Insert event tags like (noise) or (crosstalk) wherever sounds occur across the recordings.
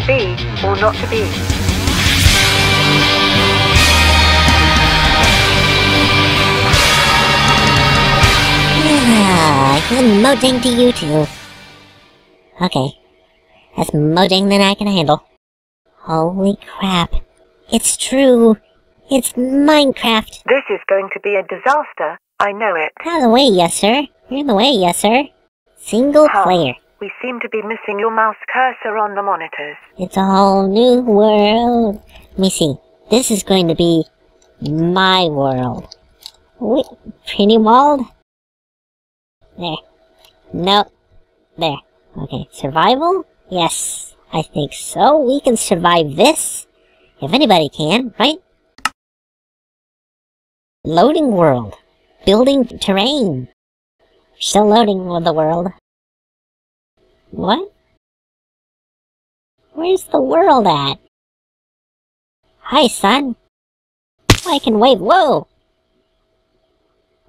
to be or not to be? Ah, good mojang to you too. Okay. That's mojang than I can handle. Holy crap. It's true. It's Minecraft. This is going to be a disaster. I know it. Out of the way, yes sir. You're in the way, yes sir. Single How? player. We seem to be missing your mouse cursor on the monitors. It's a whole new world. Let me see. This is going to be my world. Wait, pretty walled? There. Nope. There. Okay, survival? Yes, I think so. We can survive this. If anybody can, right? Loading world. Building terrain. Still loading the world. What? Where's the world at? Hi, son. Oh, I can wave. Whoa!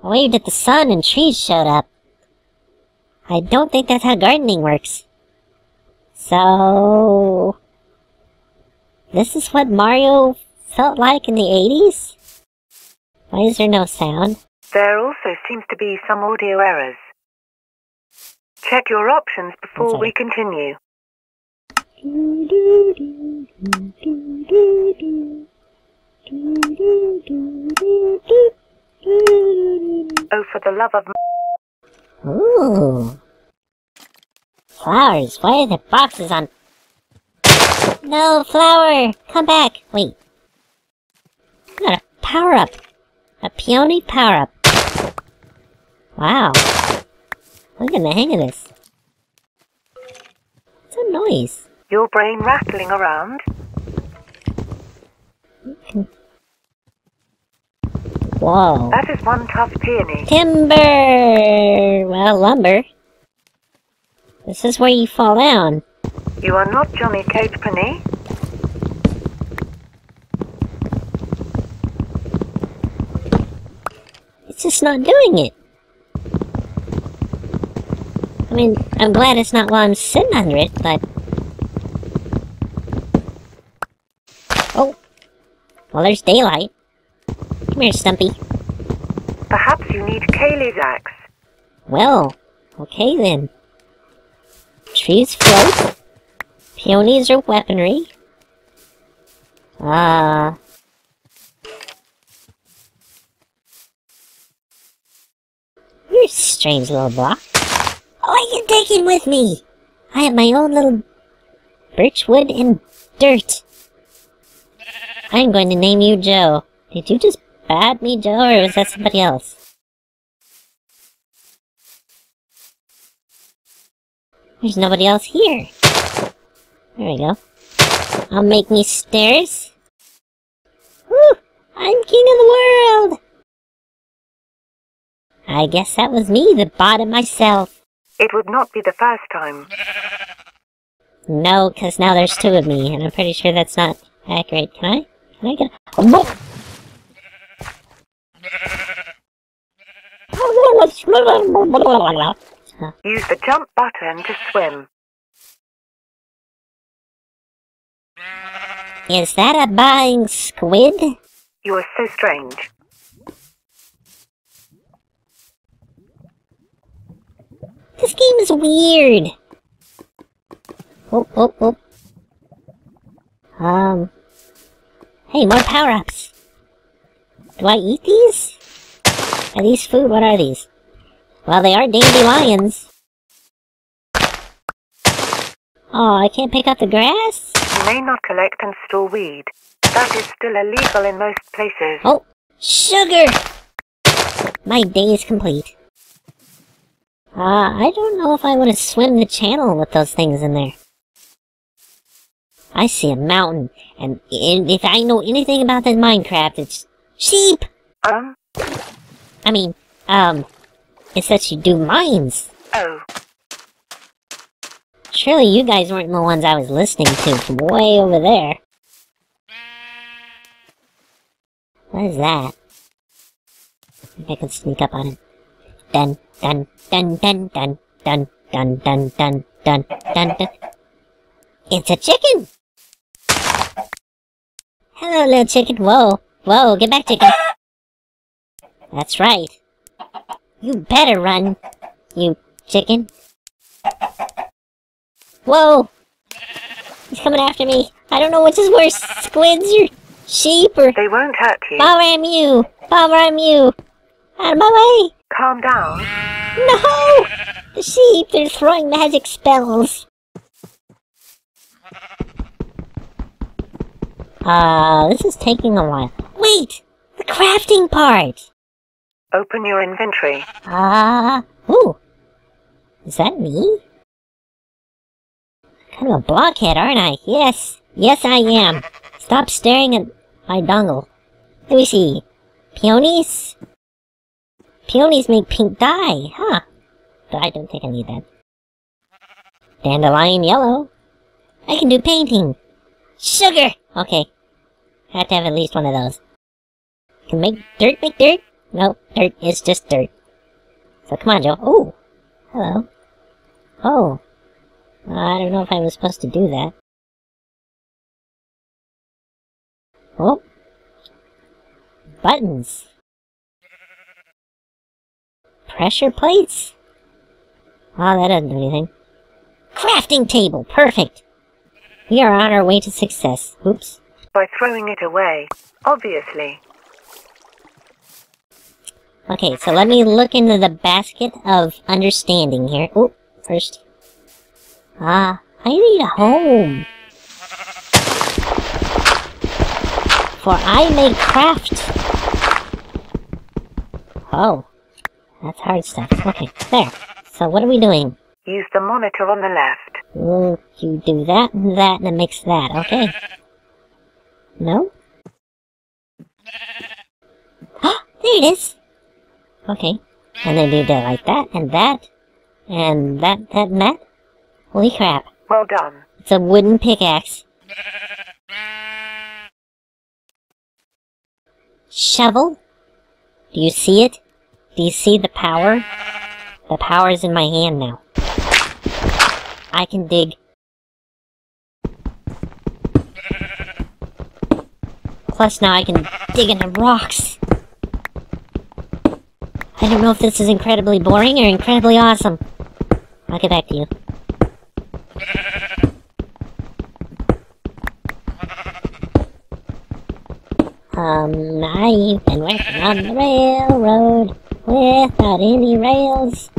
I waved at the sun and trees showed up. I don't think that's how gardening works. So... This is what Mario felt like in the 80s? Why is there no sound? There also seems to be some audio errors. Check your options before we continue. Oh, for the love of m- Ooh. Flowers. Why are the boxes on... No, flower! Come back! Wait. I got a power-up. A peony power-up. Wow. I'm getting the hang of this. What's a noise? your brain rattling around. Whoa. That is one tough peony. Timber! Well, lumber. This is where you fall down. You are not Johnny Capepenny. It's just not doing it. I mean, I'm glad it's not while I'm sitting under it, but... Oh. Well, there's daylight. Come here, Stumpy. Perhaps you need Kaylee's axe. Well, okay then. Trees float. Peonies are weaponry. Ah. You're a strange little block. Can take him with me. I have my own little birchwood and dirt. I'm going to name you Joe. Did you just bad me, Joe, or was that somebody else? There's nobody else here. There we go. I'll make me stairs. Woo! I'm king of the world! I guess that was me that bought it myself. It would not be the first time. No, because now there's two of me, and I'm pretty sure that's not accurate. Can I? Can I get... Oh, (laughs) no! Use the jump button to swim. Is that a buying squid? You are so strange. This game is weird. Oh, oh, oh. Um. Hey, more power-ups. Do I eat these? Are these food? What are these? Well, they are dandelions. Oh, I can't pick up the grass? You may not collect and store weed. That is still illegal in most places. Oh, sugar! My day is complete. Uh, I don't know if I want to swim the channel with those things in there. I see a mountain, and i- if I know anything about this Minecraft, it's sheep! Um, I mean, um, it's that you do mines. oh, Surely you guys weren't the ones I was listening to from way over there. What is that? Maybe I can sneak up on it. Dun dun dun dun dun dun dun dun dun dun dun dun. It's a chicken! Hello, little chicken. Whoa. Whoa, get back, chicken. That's right. You better run, you chicken. Whoa! He's coming after me. I don't know which is worse, squids or sheep or... They won't hurt you. I'm you! I'm you! Out of my way! Calm down. No! The sheep, they're throwing magic spells. Uh, this is taking a while. Wait! The crafting part! Open your inventory. Ah, uh, ooh. Is that me? Kind of a blockhead, aren't I? Yes. Yes, I am. Stop staring at my dongle. Let me see. Peonies? Peonies make pink dye, huh? But I don't think I need that. Dandelion yellow. I can do painting. Sugar! Okay. I have to have at least one of those. Can make dirt make dirt? Nope, dirt is just dirt. So come on, Joe. Oh! Hello. Oh. I don't know if I was supposed to do that. Oh. Buttons. Pressure plates? Oh, that doesn't do anything. Crafting table! Perfect! We are on our way to success. Oops. By throwing it away. Obviously. Okay, so let me look into the basket of understanding here. Oh, first. Ah, I need a home. For I may craft. Oh, that's hard stuff. Okay, there. So what are we doing? Use the monitor on the left. You do that and that and it makes that, okay? No? (gasps) there it is! Okay. And then do that like that, and that, and that, that, and that. Holy crap. Well done. It's a wooden pickaxe. Shovel? Do you see it? Do you see the power? The power is in my hand now. I can dig. Plus now I can dig into rocks. I don't know if this is incredibly boring or incredibly awesome. I'll get back to you. Um, I've been working on the railroad without any rails.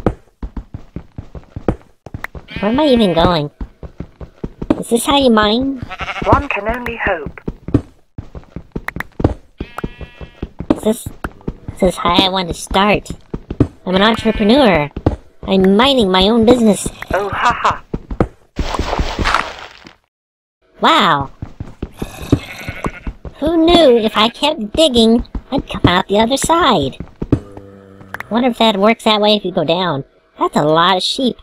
Where am I even going? Is this how you mine? One can only hope. Is this this is how I want to start. I'm an entrepreneur. I'm mining my own business. Oh, haha. Wow. Who knew if I kept digging, I'd come out the other side? Wonder if that works that way if you go down. That's a lot of sheep.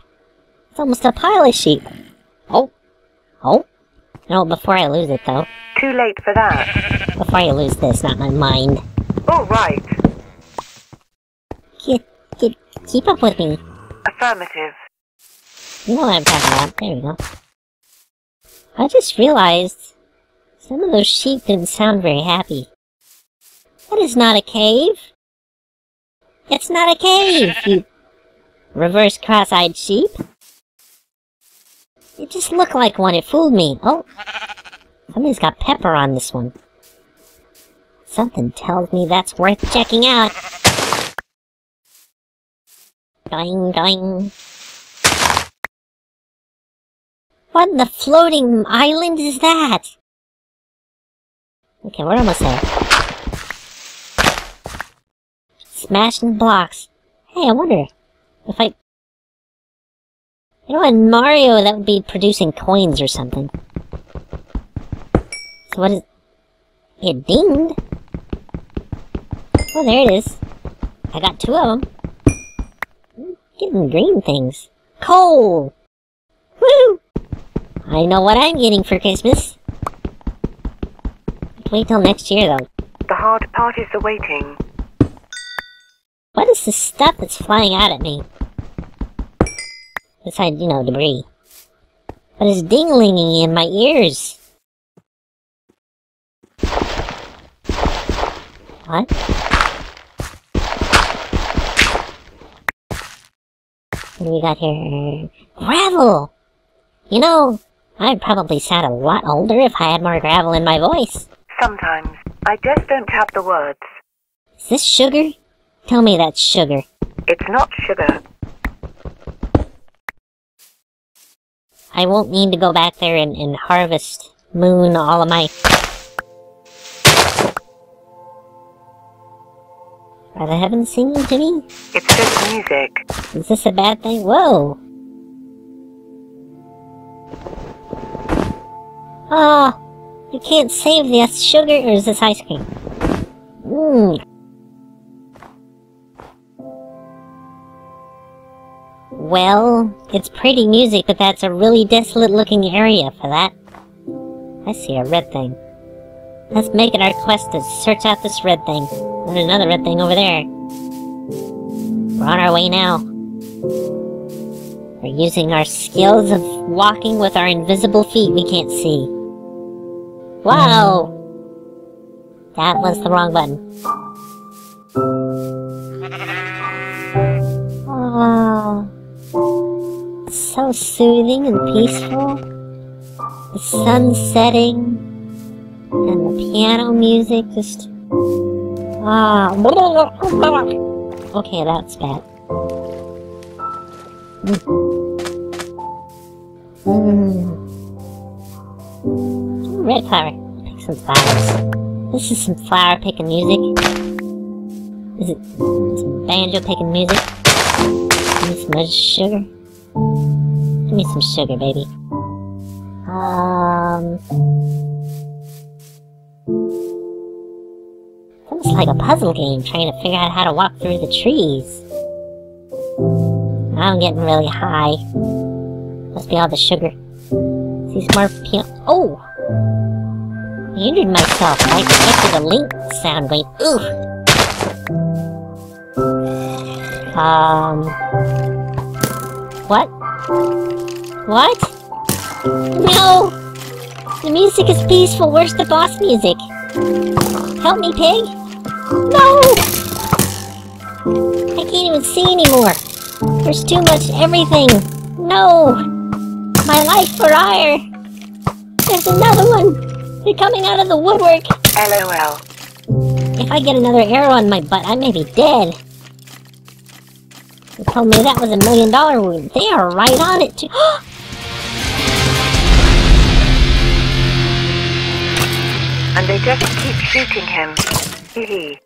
It's almost a pile of sheep. Oh. Oh. No, before I lose it, though. Too late for that. Before I lose this, not my mind. Oh, right. Keep, keep, keep up with me. Affirmative. You know what I'm talking about. There we go. I just realized some of those sheep didn't sound very happy. That is not a cave. It's not a cave, you reverse cross-eyed sheep. It just looked like one. It fooled me. Oh, somebody's got pepper on this one. Something tells me that's worth checking out. Doing, doing. What in the floating island is that? Okay, we're almost there. Smashing blocks. Hey, I wonder if I... You know, in Mario, that would be producing coins or something. So what is... It dinged. Oh, there it is. I got two of them. Getting green things. Coal! Woo! I know what I'm getting for Christmas. Wait till next year, though. The hard part is the waiting. What is this stuff that's flying out at me? Besides, you know, debris. But it's dinglinging in my ears. What? What do we got here? Gravel! You know, I'd probably sound a lot older if I had more gravel in my voice. Sometimes. I just don't have the words. Is this sugar? Tell me that's sugar. It's not sugar. I won't need to go back there and, and harvest moon all of my... Are the heavens singing to me? It's just music. Is this a bad thing? Whoa! Oh, you can't save this sugar, or is this ice cream? Mmm. Well, it's pretty music, but that's a really desolate looking area for that. I see a red thing. Let's make it our quest to search out this red thing. There's another red thing over there. We're on our way now. We're using our skills of walking with our invisible feet we can't see. Wow! That was the wrong button. Oh, so soothing and peaceful. The sun setting, and the piano music just. Ah. Okay, that's bad. Mm. Red flower. Pick some flowers. This is some flower picking music. Is it some banjo picking music? Some sugar. Give me some sugar, baby. Um. It's almost like a puzzle game trying to figure out how to walk through the trees. I'm getting really high. Must be all the sugar. See more piano. Oh! I injured myself. I expected a link sound going, ooh! Um. What? What? No! The music is peaceful. Where's the boss music? Help me, pig! No! I can't even see anymore. There's too much everything. No! My life for Aiur! There's another one! They're coming out of the woodwork! LOL. If I get another arrow on my butt, I may be dead. They told me that was a million dollar wound. They are right on it, too. (gasps) And they just keep shooting him. Hee hee.